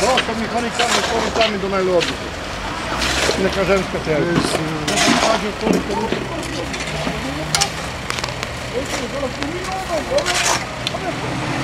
Dosta mi oni tamo, oni tamo do najlodnice. Neka ženska tebe. Ne kažem koliko 이거는 비밀번호 뭐면 하면